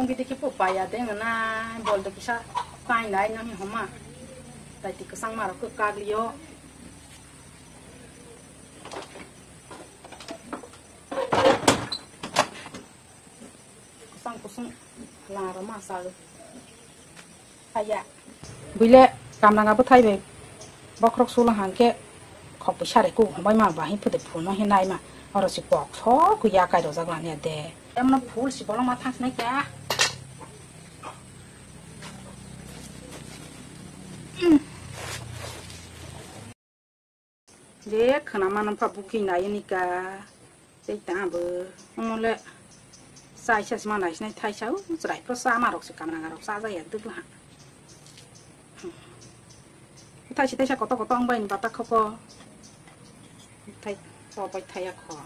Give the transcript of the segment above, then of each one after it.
ba sapang ki dikhi po paya de na bol de kisa pai nai na hi homa tai ti kasang maro ko kaglio sang kusung la ra ma sa lu aya bile kam na ga bu thai be bakrok sula han ke khop pe share ku bai ma ba hi pu de phu no hi nai ma ขนะมันพับบุกินได้ยังไงกาใจตาเบอร์มองเลยใส่เชือกมาไหนในไทยเช้าจะได้เพราะสามารถรักษาการงานรักษาใจอย่างตึกละไทยชิดไทยชาก็ต้องก็ต้องไปนี่ปัตตาเขาก็ไทยต่อไปไทยขอ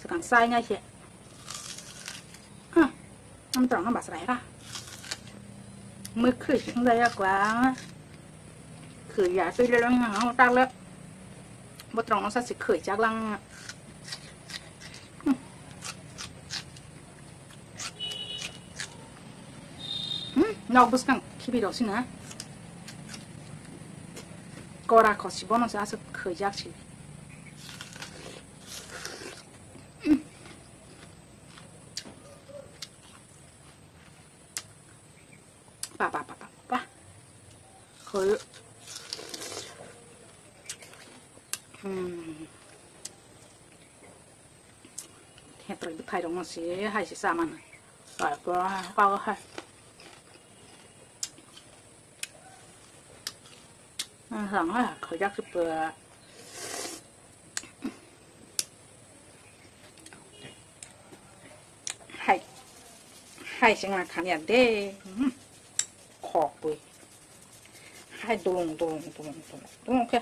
สกังไซเนี่ยเชีะน้ำตรองน้ำบาสไรละมือขึ้นยังไงกว่ขึ้นยาซื้อเรื่องเหาตั้งแล้ว บตรองน้องสัตว์สิเขยจากลังนอกบุสกังคิบิดอสินะกอราขอสิบอนน้องสัตว์เขยจากชิ เห็ดตัวไทยตรงนั้นสิให้สิสามันแต่ก็ก็ให้สองให้เขายากษ์เปลือกให้ให้เชียงรายขันยันเด้ขอบไปให้ดุงดุงดุงดุงดุลงแค่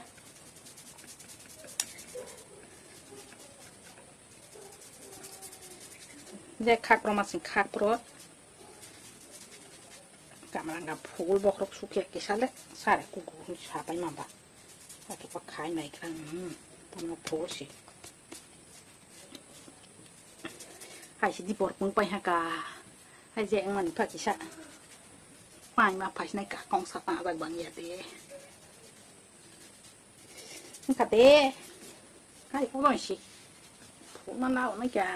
dek khak pro masin khak pro kamaranga phul bokrok cú, kisale sare ku gu sapai mamba atu pa khai mai kran mm, pono phul si hai si di por pung pai ha ka hai je ngani pha kisa mai ma phai nai ka kong sa pa ba bang ya te ka te hãy ko ban si phul ma nao nai ka.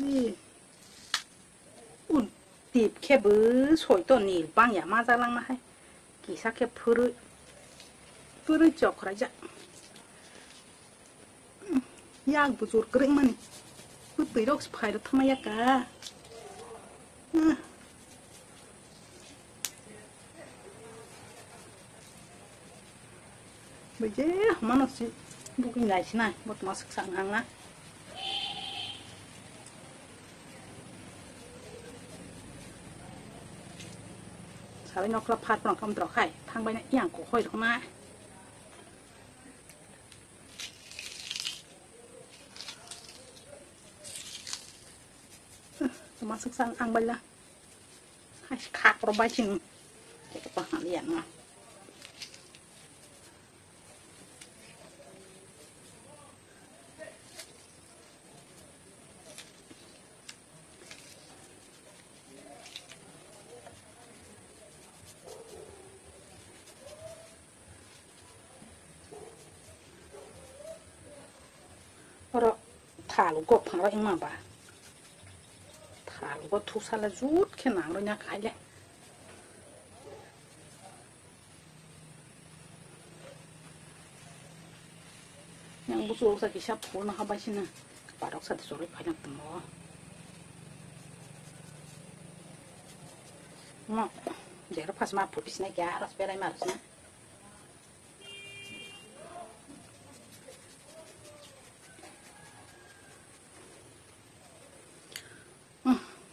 Nó cả ừ ตีบแค่บื้อสวยตัวนี้บางอย่ามาจะลังมาให้กี่สักแค่พื้นพื้นจอกใครจะยากบุจุดกระมันพื้ตีดอกสไปร์ทำไมยากะไปเจ้มันสิบุกินไหนสินะบดมาสักสังหังนะ ไว้นกกระพัดตรองทำตรอกไข่ทางใบนี่นอย่างกูค่อยออกมาสมาสักษาอังใบละให้ขากระบายชิงเด็กกระหป๋าเรียนมา ko phara ima ba. Thal go thu sala jut nang ro nya khale Yang bu so sa ki sha phu na ha ba shin na. Pa dok ma ma pas ma phu pis na ga ras pe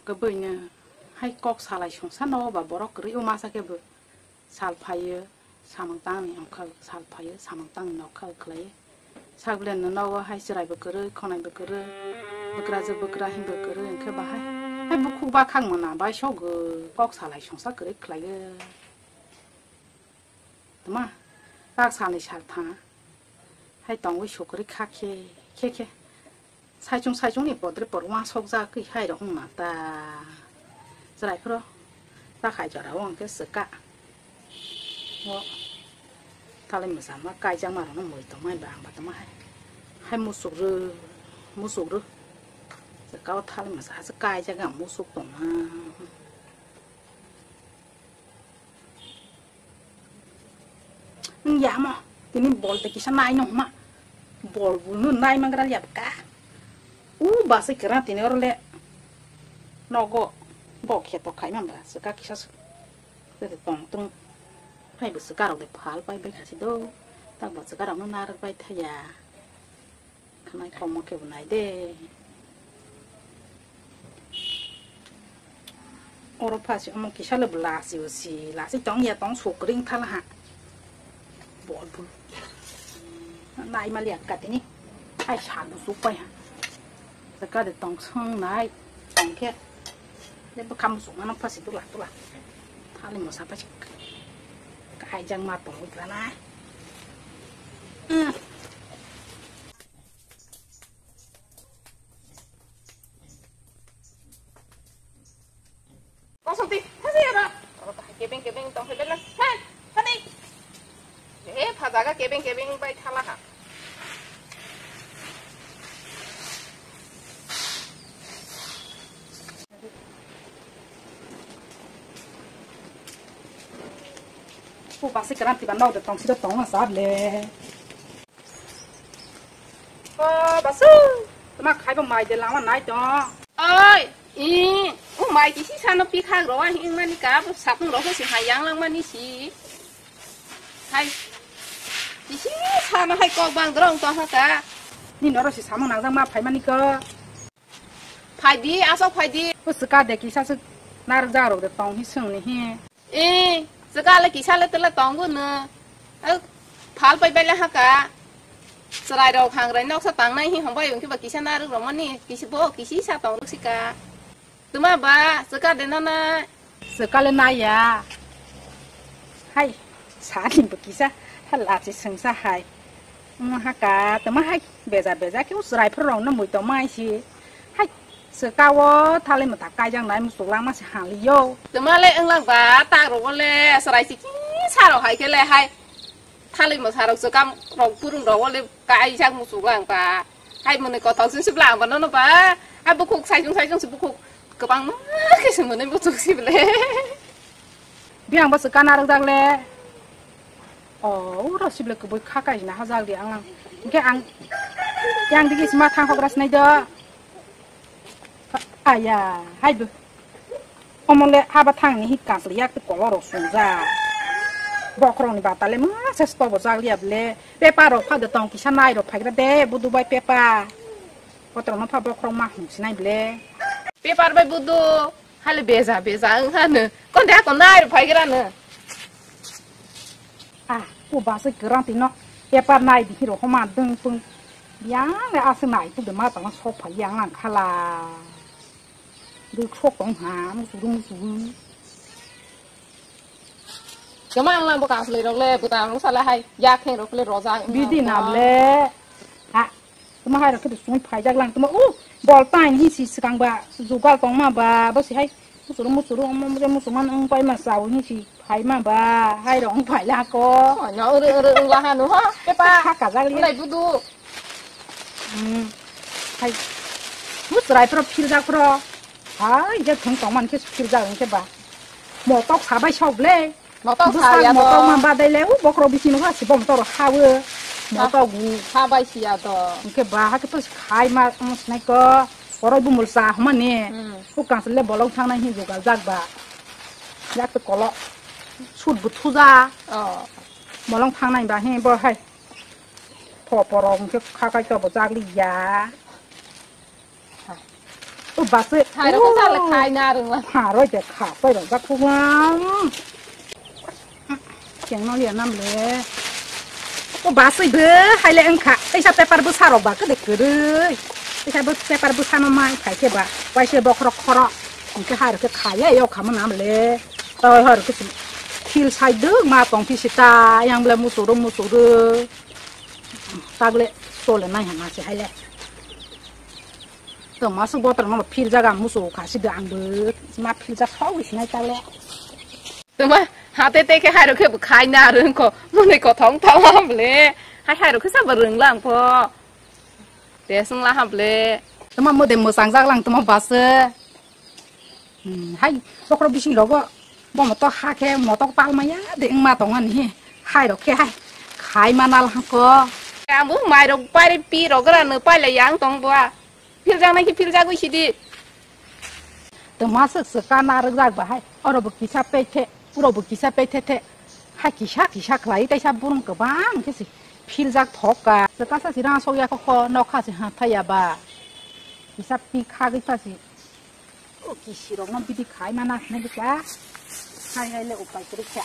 k b n y a hai kok salai shong sano ba borok kri u masa ke bu sal phaye samang tang ni angka sal phaye samang tang no khal klai sagle no no hai sirai bu kri khonai bu kri bukra je bukra hin bu kri angka ba hai hai bu khu ba khang mana ba sho gu kok salai sung sa kri klai ge ma tak salai sal tha hai tong wi shu kri kha ke ke ke ช่จงใช่จงนี่ปวดหรือปวดว่าสกจะคือให้ดอกมาตาอะไรครับตาขายจอดระวังก็สกัดว่าถ้าเรามีสามว่ากายจะมาเราต้องมือต้องไม่บางบัดต้องไม่ให้มุสุกรือมุสุกรือสกัดถ้าเรามีสามสกายจะกับมุสุกตรงนั้นอย่ามาที่นี่บอลแต่กิฉันนายน้องมาบอลวุ่นนายมันก็ได้แบบกะ u basi kira tini orle nogo bo kia to kai mamba suka kisha su de tong tung hai bu suka de phal pai bai khasi do ta bo suka no nar pai thaya khanai ko mo ke bunai de oro pasi omo kisha le bla si si la si tong ya tong su kring thal ha bo bu nai ma liak ka tini ai chan bu su pai ha แล้วก็เดี๋ยวต้องช่องไหนต้องแค่เดี๋ยวคำสูงมันภาษีตุลาตุลาถ้าเลยหมดสับไปก็ไอ้จังมาตรงอีกแล้วนะอืมก็สติท่าสิอะเก็บเองเก็บเองต้องไปเป็นละฮะท่านี่เอ๊ะพาจาก็เก็บเองเก็บเองไปทำละค่ะ ผู้ภาษีกรันติบันเราเด็ดตองสิเด็ดตองมาสาบเลยโอ้บาซูตมาขายบะไม้เดลาวันไหนจ้อเอ้ยอีอู้ไม้ที่ชิชานปีข้างร้อยหิงมันี่กับสับนึงร้อยสิหายยังลังมันนี่สิใครที่ชิชามาให้กองบางตรงตอนฮะต่นี่เนาเราสิสามนางจังมาไผมันนี่ก็ไผดีอาซอกไผดีผู้สกัดเด็กกิชาซึนาร์จารุเด็ดตองที่ซึ่งนี่เฮ้เอ จก้าละกิชาละตละตองกุนเนอเพาลไปไปละฮักกะสลายดอกหางไรนอกสตางในหิของใบผมคิดว่ากิชาหน้ารึหรมันนี่กิชิโบกิชิชาตองลูกสิกาตัวมาบ้าสก้าเดนนาสก้าเลนายาให้สาลิมปกิชาถ้าลาบจะสังสาให้มาฮะกะตัวมาให้เบจ่าเบจ่าคิดวสลายพระรองน้ำมือต่อไม้ชีให้ ลังบ้านนั่นบ้าให้บุกใส่จงใส่จงสิบุกกระบังมากแค่สมมติบุกสิบเลย biang bas kana rak dak le oh ro sible ko boy khaka ina hazal di ang lang ke ang yang digi sma thang hok ras nai do aya hai bu omon le haba thang ni hit kas liak te ko ro su za bo krong ni bata le ma se sto bo za liab le pe pa ro pha de tong ki sanai ro phai ra de bu du bai pe pa ko tro no pha bo krong ma hu sinai ble เปียปาร์ไปบุดูฮัลโหลเบซ่าเบซ่าอังฮันเนคนเดียวคนได้หรือไปกันเน à cô bà sẽ cứ răng tí nó em bà này thì rồi không mà đừng phương yang này à sinh này tôi được ดูโชคของหามันสูงสูงเจ้ะมาอะไรประกาศเลยเราเลยปุตกาศเราสั่งให้ยากแห้เรกเลยรอจังบิดีนับเลยฮะตัวมาให้เราคือสูงไผ่จากหลังตัวมาโอ้บอลตายนี่สิสกังบะสูบอลตองมาบะบ่สิให้มุสุรุมุสุรุมันจะมุสุมันองไปมาสาวนี่สิไผ่มาบะให้เราองไผ่ลาก็เนาะเออเออเอองละฮะนูฮะไปป้าข้ากะจักเลยดูดูอืมให้มุสไรพราะพิลจากเพราะ 아, 이제 등동만 계속 필자 이렇게 봐. 뭐 떡 사바이 셔블래. เราต้อง 무슨 ทายา 뭐 ต่อ 떡만 받을래? 우, 뭐 그러비 시는 거 시범 떨어 하우. 뭐 떡우. ทาใบเชียต่อ 이렇게 봐. 하게 또 가이 마, 음, 스나이거. 어러 부물 사, 하마니. 우, 간슬래 벌렁 탕나 힘 주가 작바. 약도 걸어. 숯부 투자. อ๋อ 벌렁 탕나 임바 힘 뭐, 하이. พอปรองจะข้าก็จะบอกจากลิยา อุบาสิทายเราก็จะเลยทายงาเรื่องละหาร้อยจะขาดไปหรอกจักพวกน้ำเสียงน้องเรียนน้ำเลยอุบาสิเบ้อให้เลยอังค่ะไอ้ชาเปปาร์บุษาหรอกบ้าก็เด็กเกลือไอ้ชาเปปาร์บุษามาไม่ขายเก็บบ้าไว้เชื่อบอกครอกครอกมันก็หายก็ขายแล้วขามันน้ำเลยต่อยหายก็สิทิลใช้ดึกมาตรงพิชิตายังเบลมุสุรุมุสุรุตากเลยโซเลยไม่หันมาสิให้แล้ว ตัวมาสบอตรมาพิลจากามุสุขาสิดังเบิดมาพิลจากเขาวิสไงตาเละตัวมาหาเตเต้แค่ให้เราคบขายนาเรื่องก็มันในก็ท้องท้องเลยให้ให้เราคือสับเรื่องล่างพอเดี๋ยวส่งละหับเลยตัวมาโมเดมสังจากล่างตัวมาบาสให้พวกเราบิชิเราก็บอกมาต้องหาแค่มาต้องปลามายะเด็กมาตรงนี้ให้ดอกแค่ให้ขายมานาลังก็แกมุ้งไม่เราไปได้ปีดอกก็ได้เนื้อไปเลยยังตรงตัว फिरजा नहीं फिरजा गई सीधी तो मासक सका नारक जाग बाहाय और अब किसा पेथे पूरा अब किसा पेथे थे हा किसा किसा खलाई तैसा बुरम गोबां कैसे फिरजा थका सका सासे रासो या खख नखा से हाथायाबा किसा पिखा गई सासे ओ किसी रंग बिदि खाय माना ने बिका खाय गायले उपाय करिखा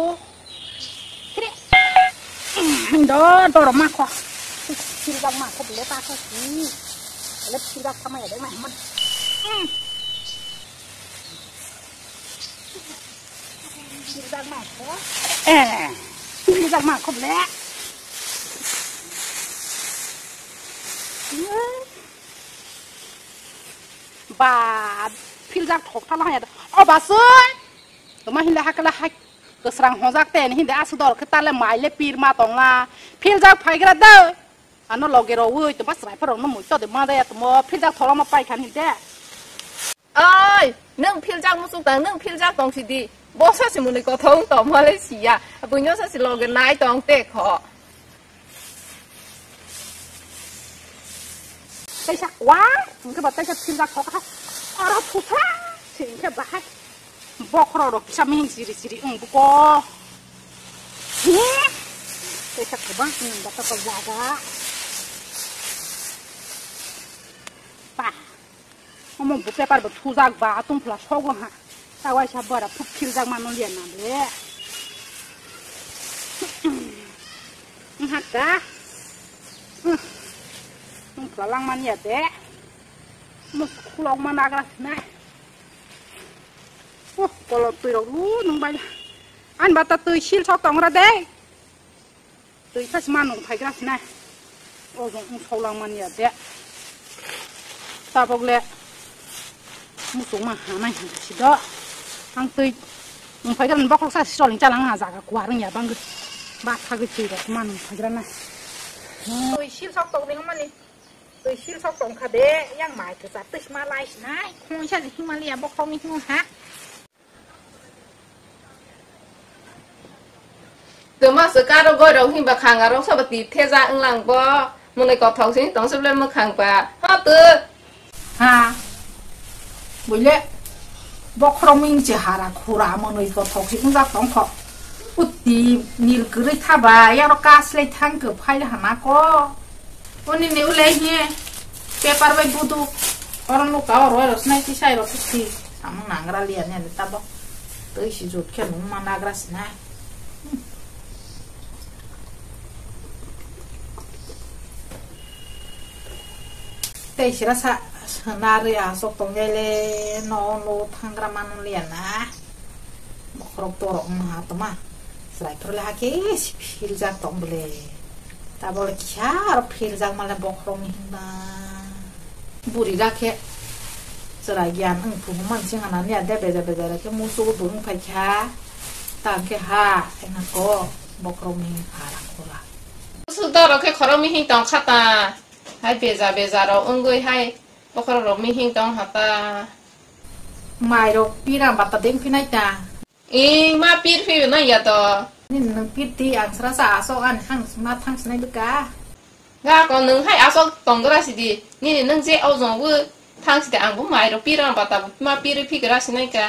งดอตัวเรามากกว่าชิลจังมากเขาเล็บตาเขาสีเล็บชิลจังทำไมได้ไหมมันชิลจังมากเหรอเออชิลจังมากเขบเล็บบาพิลจักถกทะลายอะอ๋อบาซึนตัวมาหินละฮักละฮัก ก็สร้างหงสักเตนหินเดอาสดอร์คือตาเล่หมายเล่ปีมาตองาพิลจากไฟกระเดออันนั้นเราเกลอเว้ยแต่มาสายพระองค์น้ำหมูเจ้าเดี๋ยวมาได้ตัวมอพิลจากทรมาไปขันหินเดเอ้ยนึ่งพิลจากมุสุกังนึ่งพิลจากตองสิดีบอสสิมุนิก็ทงต่อมาเลยสิซียปุ่นยศสิโลกันนายตองเตะขอใช่ชักว้ามันก็บอกใช่ชักพิลจากขอค่ะอรพุทธถึงแค่บ้าน bokro dok sam hing siri siri ung buko thế chắc các bạn nhìn đã có giá pa ông mong bụng paper bật thu giác và tung flash hoa ha. Tao ai sao bờ phục khiêu giác mà nó liền nằm đấy hạt cả tung flash lăng mà nhẹ đấy một khu lăng mà nạc là này โอ้ปลอตุยดอกรู้น้องใบอันบัตรตุยชิลชอบตองระเดตุยทัามานุ่งไทยกระสินะโอ้ยงเขาลังมันเนี่ยเดะตาบอกเลยมุสงมาหาไม่ชิดออังตุยนุ่งไทยกระนั้นบอกลูกสาวชิลลิงจ้ลังหาจากกวาดเนี่ยบางกึบาดข้าก็ตุยดอกมันุ่งไทยกระนะตุยชิลชอบตองนี่มันนี่ตุยชิลชอเตองคาเดย่างหมายคือสัตว์ตึกมาลายนะคงฉันที่มาเรียบอกเขามีหูฮะ từ mà sự cá đâu gọi đầu hình bạc hàng à, ở đâu sao bạc tì thế ra ưng làng bó. Một này có thầu sinh tổng sắp lên mức hàng bà ha từ ha. Buổi lệ. Bọc không mình chỉ hà là khổ ra một này có thầu sinh ra tổng khó, bút tì nil cứ đi thà bà ya nó cá sẽ thang cửa phải là hả có. Ôn nên nếu lấy nhé paper bay bút tu còn lúc kau rồi rồi snai kisah rồi ra liền nangra liatnya ta bok tới chỉ rụt cái đúng mà nagra snai ให้เบจาเบจาเราอึ้งกุยให้พวกเรามีหิ้งตองขัตา mai rồi pi ra bắt ta đến phi này ta อิงมาปีดฟิวนั่นอย่าต่อนี่นึงปิดตีอันสระสาโซอันหังมาทั้งสนายบึกากาก็นึงให้อาซอกตองก็ได้สิดีนี่นึงเจ้าจงวุ้ทางสิแต่อังบุหมายเราปีรังปัตตามาปีริพิกราสินัยกา